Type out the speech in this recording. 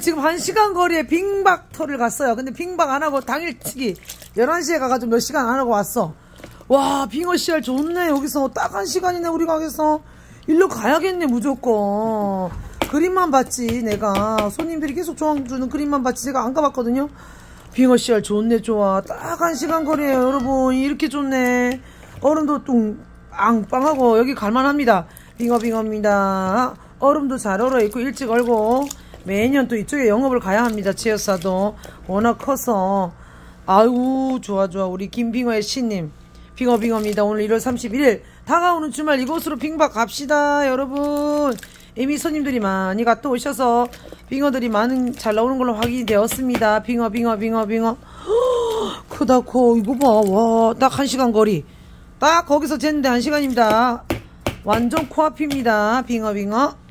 지금 한 시간 거리에 빙박터를 갔어요. 근데 빙박 안 하고 당일치기 11시에 가가지고 몇 시간 안 하고 왔어. 와, 빙어 씨알 좋네. 여기서 딱 한 시간이네, 우리 가게에서. 일로 가야겠네, 무조건. 그림만 봤지, 내가. 손님들이 계속 좋아주는 그림만 봤지. 제가 안 가봤거든요. 빙어 씨알 좋네, 좋아. 딱 한 시간 거리에요, 여러분. 이렇게 좋네. 얼음도 뚱, 앙빵하고, 여기 갈만합니다. 빙어, 빙어입니다. 얼음도 잘 얼어있고, 일찍 얼고. 매년 또 이쪽에 영업을 가야 합니다. 지역사도. 워낙 커서. 아유, 좋아, 좋아. 우리 김빙어의 신님. 빙어빙어입니다. 오늘 1월 31일 다가오는 주말 이곳으로 빙박 갑시다 여러분 이미 손님들이 많이 갔다 오셔서 빙어들이 많은 잘 나오는 걸로 확인이 되었습니다. 빙어 빙어 빙어 빙어 크다 커 이거 봐와딱 한 시간 거리 딱 거기서 쟀는데 한 시간입니다. 완전 코앞입니다. 빙어 빙어